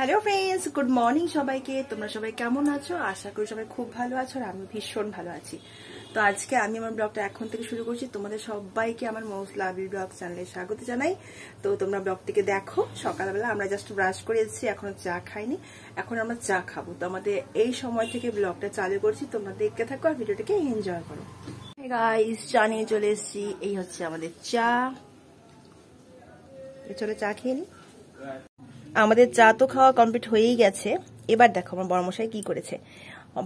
Hello friends good morning সবাইকে। তোমরা সবাই কেমন আছো? আশা করি সবাই খুব ভালো আছো আর আমি ভীষণ ভালো আছি। তো আজকে আমি আমার ব্লগটা এখন থেকে শুরু করছি। তোমাদের সবাইকে আমার মোস্ট লাভলি ব্লগ চ্যানেলে স্বাগত জানাই। তো তোমরা ব্লগটিকে দেখো। সকালবেলা আমরা জাস্ট ব্রাশ করে এসেছি, এখনও চা খাইনি। এখন আমরা চা খাব। তো আমাদের এই সময় থেকে ব্লগটা চালু করছি। তোমরা দেখতে থাকো আর ভিডিওটাকে এনজয় করো। গাইস চা নিয়ে চলে এসেছি। এই হচ্ছে আমাদের চা। চলে চা খেয়ে নি। আমাদের চা তো খাওয়া কমপ্লিট হয়েই গেছে। এবার দেখো আমার বড়মশাই কি করেছে।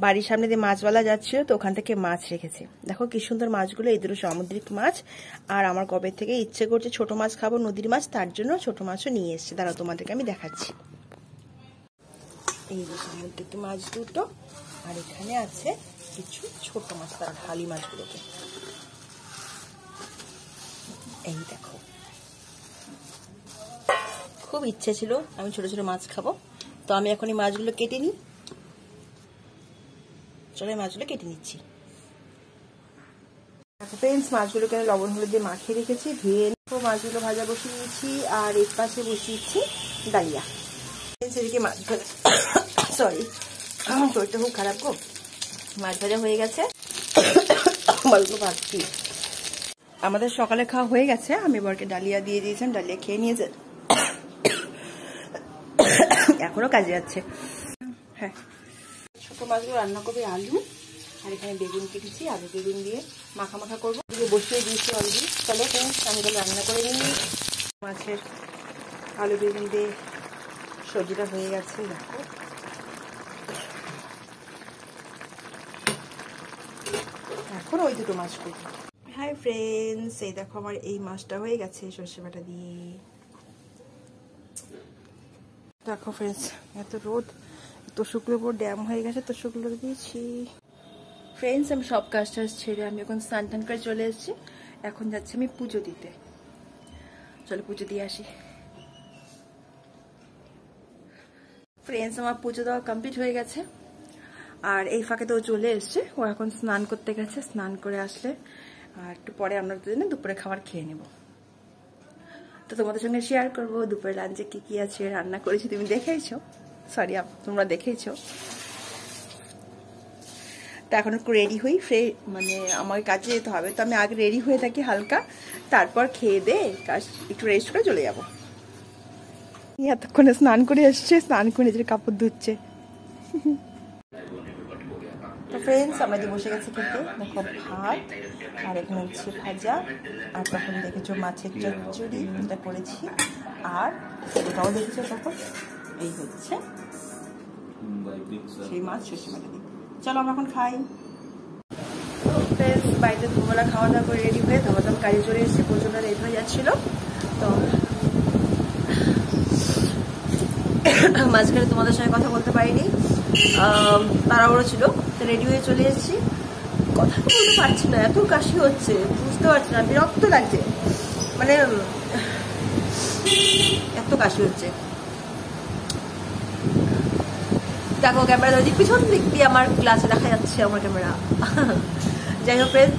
বাড়ির সামনে দিয়ে মাছওয়ালা যাচ্ছিল, তো ওখান থেকে মাছ রেখেছে। দেখো কি সুন্দর মাছগুলো, এই দুটো সামুদ্রিক মাছ। আর আমার কবে থেকে ইচ্ছে করছে ছোট মাছ খাব, নদীর মাছ, তার জন্য ছোট মাছও নিয়ে এসছে। দাঁড়াও, তোমাদেরকে আমি দেখাচ্ছি। এই যে সামুদ্রিক মাছ দুটো, আর এখানে আছে কিছু ছোট মাছ, তার ঢালি মাছগুলোকে। এই দেখো। খুব ইচ্ছে ছিল আমি ছোট ছোট মাছ খাব। তো আমি এখন এই মাছগুলো কেটে নিই। চলো মাছগুলো কেটে নিচ্ছি। ফ্রেন্ডস মাছগুলোকে লবণ হলুদ দিয়ে মাখিয়ে রেখেছি, ধুয়ে মাছগুলো ভাজা বসিয়ে দিয়েছি, আর এর পাশে বসিয়েছি ডালিয়া। এদিকে মাছ সরি শরীরটা খুব খারাপ গো। মাছ ভাজা হয়ে গেছে। মাছগুলো ভাজছি। আমাদের সকালে খাওয়া হয়ে গেছে, আমি বরকে ডালিয়া দিয়ে দিয়েছিলাম, ডালিয়া খেয়ে নিয়েছে। এখনও কাজে যাচ্ছে। হ্যাঁ। ছোট মাছগুলো রান্না করবে আলু। আর এখানে বেগুন কেটেছি আলু বেগুন দিয়ে মাখা মাখা করব। বসিয়ে দিয়েছি অলরেডি চলো আমি তাহলে রান্না করে নিই। মাছের আলু বেগুন দিয়ে সবজিটা হয়ে গেছে দেখো। এখন ওই দুটো মাছ করব। হাই ফ্রেন্ডস এই দেখো আমার এই মাছটা হয়ে গেছে সর্ষে বাটা দিয়ে। দেখো ফ্রেন্ডস এত রোদ শুকনো উপর ড্যাম হয়ে গেছে, তো শুকনো দিয়েছি। ফ্রেন্ডস আমি সব কাজ টাজ ছেড়ে আমি এখন স্নান টান করে চলে এসেছি। এখন যাচ্ছি আমি পুজো দিতে। চলো পুজো দিয়ে আসি। ফ্রেন্ডস আমার পুজো দেওয়া কমপ্লিট হয়ে গেছে। আর এই ফাঁকে তো চলে এসছে। ও এখন স্নান করতে গেছে, স্নান করে আসলে, আর একটু পরে আমরা দুপুরে খাবার খেয়ে নেব। তো তোমাদের সঙ্গে শেয়ার করব। দুপুরে লাঞ্চে কি কি আছে রান্না করেছি, তুমি দেখেইছো? সরি তোমরা দেখেইছো। তো এখন একটু রেডি হই ফ্রে মানে আমাকে কাজে যেতে হবে। তো আমি আগে রেডি হয়ে থাকি হালকা, তারপর খেয়ে দে কাজ একটু রেস্ট করে চলে যাব। এতক্ষণে স্নান করে এসছে, স্নান করে নিজের কাপড় ধুচ্ছে। ফ্রেন্ডস আমরা যে বসে গেছি খেতে, দেখো ভাত, আর এখানে হচ্ছে ভাজা, আর তখন দেখেছ মাছের চচ্চড়ি এটা করেছি। আর ওটাও দেখেছ তখন এই হচ্ছে সেই মাছ দিই চলো আমরা এখন খাই। ফ্রেন্ডস বাড়িতে দুবেলা খাওয়া দাওয়া করে রেডি হয়ে ধমাধম কাজে চলে এসেছি, প্রচণ্ড রেড হয়ে যাচ্ছিল। তো মাঝখানে তোমাদের সঙ্গে কথা বলতে পারিনি। তাড়াহুড়ো ছিল রেডি হয়ে চলে এসেছি। কথা বলতে পারছি না, এত কাশি হচ্ছে, বুঝতে পারছি না, বিরক্ত লাগছে। মানে এত কাশি হচ্ছে। দেখো ক্যামেরা ধরে পিছন দিক দিয়ে আমার গ্লাসে দেখা যাচ্ছে আমার ক্যামেরা যাই হোক ফ্রেন্ড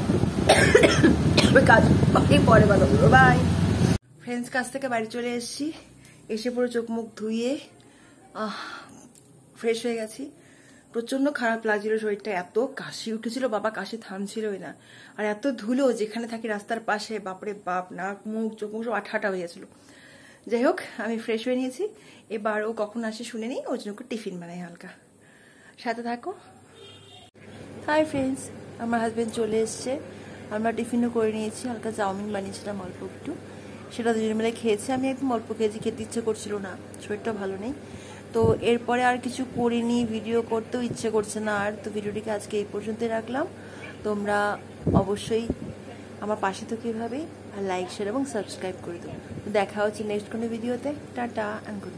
কাজ পরে কথা বলব। বাই ফ্রেন্ডস কাছ থেকে বাড়ি চলে এসেছি। এসে পুরো চোখ মুখ ধুয়ে ফ্রেশ হয়ে গেছি। প্রচণ্ড খারাপ লাগছিল শরীরটা, এত কাশি উঠেছিল, বাবা কাশি থামছিলই না। আর এত ধুলো যেখানে থাকি রাস্তার পাশে, বাপরে বাপ, নাক, মুখ, চোখ, মুখ সব আঠাটা হয়ে গেছিল। যাই হোক, আমি ফ্রেশ হয়ে নিয়েছি। এবার ও কখন আসে শুনে নিই, ওর জন্য টিফিন বানাই হালকা। সাথে থাকো। হাই ফ্রেন্ডস আমার হাজব্যান্ড চলে এসছে। আমরা টিফিনও করে নিয়েছি, হালকা চাউমিন বানিয়েছিলাম অল্প একটু। সেটা দুজন মিলে খেয়েছে। আমি একদম অল্প খেয়েছি, খেতে ইচ্ছে করছিল না, শরীরটা ভালো নেই। তো এরপরে আর কিছু করিনি ভিডিও করতেও ইচ্ছে করছে না আর। তো ভিডিওটিকে আজকে এই পর্যন্তই রাখলাম। তোমরা অবশ্যই আমার পাশে তো আর লাইক শেয়ার এবং সাবস্ক্রাইব করে দেবো দেখা হচ্ছে নেক্সট কোনো ভিডিওতে টাটা অ্যান্ড গুড